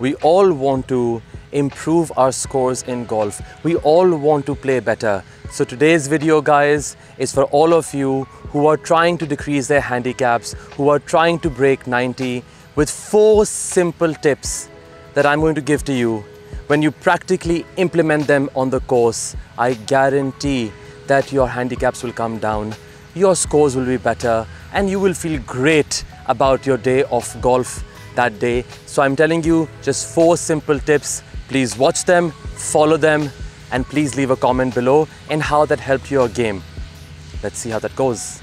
We all want to improve our scores in golf. We all want to play better. So today's video guys is for all of you who are trying to decrease their handicaps, who are trying to break 90 with four simple tips that I'm going to give to you. When you practically implement them on the course, I guarantee that your handicaps will come down, your scores will be better, and you will feel great about your day of golf that day. So I'm telling you just four simple tips. Please watch them, follow them, and please leave a comment below in how that helped your game. Let's see how that goes.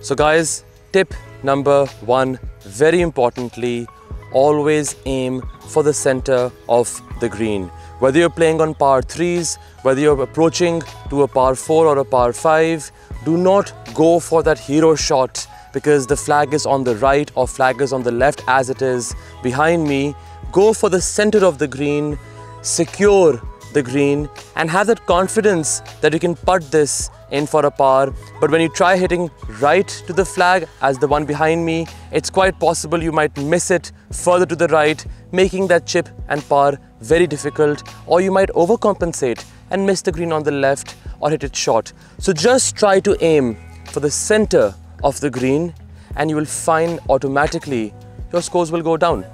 So guys, tip number one, very importantly, always aim for the center of the green. Whether you're playing on par 3s, whether you're approaching to a par 4 or a par 5, do not go for that hero shot because the flag is on the right or flag is on the left as it is behind me. Go for the center of the green, secure the green and have that confidence that you can putt this in for a par. But when you try hitting right to the flag as the one behind me, it's quite possible you might miss it further to the right, making that chip and par very difficult, or you might overcompensate and miss the green on the left or hit it short. So just try to aim for the center of the green and you will find automatically your scores will go down.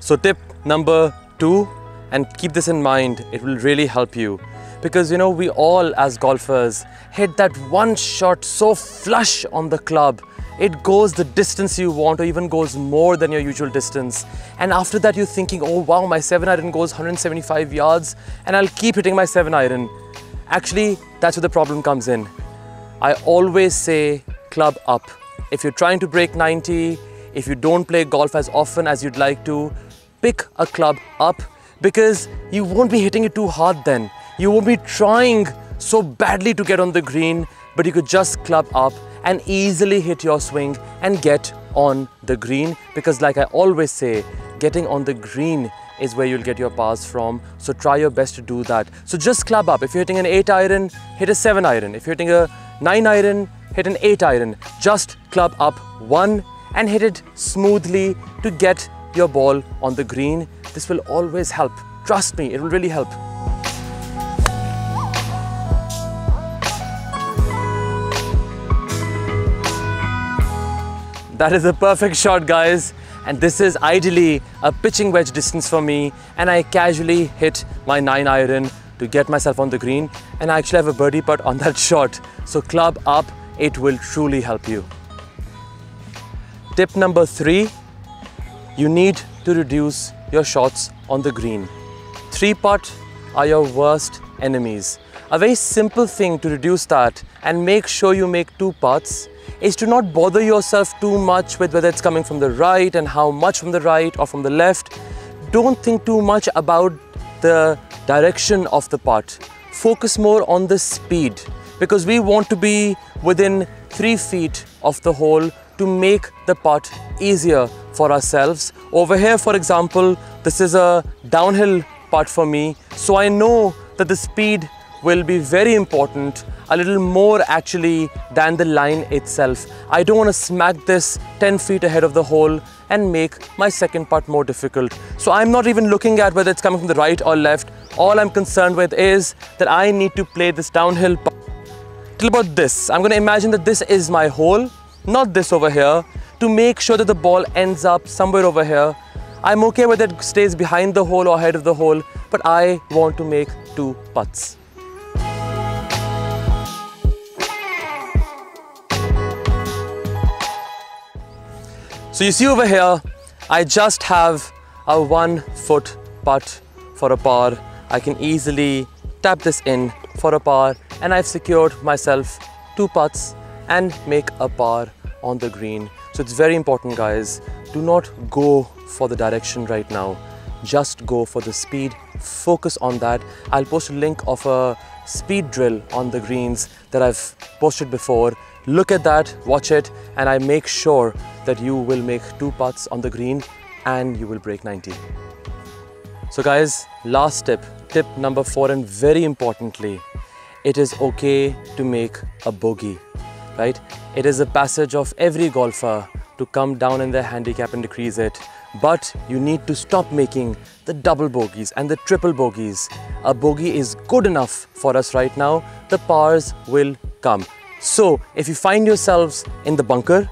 So tip number two, and keep this in mind, it will really help you. Because you know, we all as golfers hit that one shot so flush on the club. It goes the distance you want or even goes more than your usual distance. And after that you're thinking, oh wow, my 7 iron goes 175 yards and I'll keep hitting my 7 iron. Actually, that's where the problem comes in. I always say club up. If you're trying to break 90, if you don't play golf as often as you'd like to, pick a club up because you won't be hitting it too hard then. You won't be trying so badly to get on the green, but you could just club up and easily hit your swing and get on the green because like I always say, getting on the green is where you'll get your pars from. So try your best to do that. So just club up. If you're hitting an 8 iron, hit a 7 iron. If you're hitting a 9 iron, hit an 8 iron. Just club up one and hit it smoothly to get your ball on the green. This will always help. Trust me, it will really help. That is a perfect shot guys and this is ideally a pitching wedge distance for me and I casually hit my 9 iron to get myself on the green and I actually have a birdie putt on that shot. So club up, it will truly help you. Tip number 3 you need to reduce your shots on the green. Three putt are your worst enemies. A very simple thing to reduce that and make sure you make two putts is to not bother yourself too much with whether it's coming from the right and how much from the right or from the left. Don't think too much about the direction of the putt. Focus more on the speed because we want to be within three feet of the hole to make the putt easier for ourselves. Over here, for example, this is a downhill putt for me. So I know that the speed will be very important, a little more actually than the line itself. I don't want to smack this 10 feet ahead of the hole and make my second putt more difficult. So I'm not even looking at whether it's coming from the right or left. All I'm concerned with is that I need to play this downhill putt till about this. I'm going to imagine that this is my hole, not this over here to make sure that the ball ends up somewhere over here. I'm okay with it stays behind the hole or ahead of the hole, but I want to make two putts. So you see over here, I just have a one foot putt for a par. I can easily tap this in for a par and I've secured myself two putts and make a par on the green. So it's very important guys, do not go for the direction right now. Just go for the speed, focus on that. I'll post a link of a speed drill on the greens that I've posted before. Look at that, watch it, and I make sure that you will make two putts on the green and you will break 90. So guys, last tip, tip number four and very importantly, it is okay to make a bogey, right? It is a passage of every golfer to come down in their handicap and decrease it. But you need to stop making the double bogeys and the triple bogeys. A bogey is good enough for us right now. The pars will come. So if you find yourselves in the bunker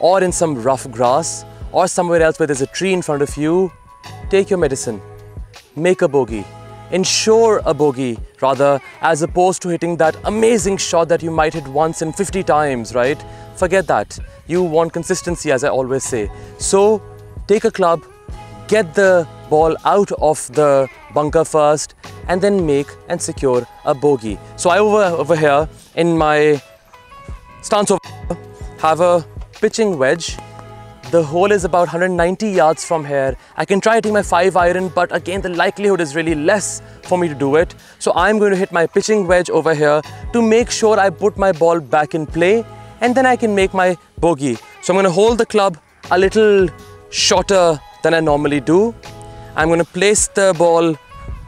or in some rough grass or somewhere else where there's a tree in front of you, take your medicine, make a bogey, ensure a bogey rather as opposed to hitting that amazing shot that you might hit once in 50 times, right? Forget that. You want consistency as I always say. So take a club, get the ball out of the bunker first and then make and secure a bogey. So I over, over here in my stance over have a pitching wedge the hole is about 190 yards from here. I can try hitting my 5 iron, but again, the likelihood is really less for me to do it. So I'm going to hit my pitching wedge over here to make sure I put my ball back in play and then I can make my bogey. So I'm going to hold the club a little shorter than I normally do. I'm going to place the ball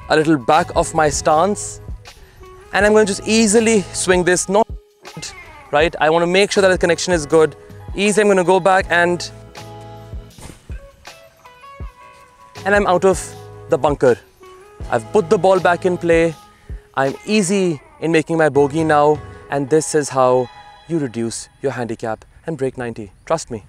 a little back of my stance and I'm going to just easily swing this, not right? I want to make sure that the connection is good. Easy, I'm going to go back and and I'm out of the bunker. I've put the ball back in play. I'm easy in making my bogey now. And this is how you reduce your handicap and break 90. Trust me.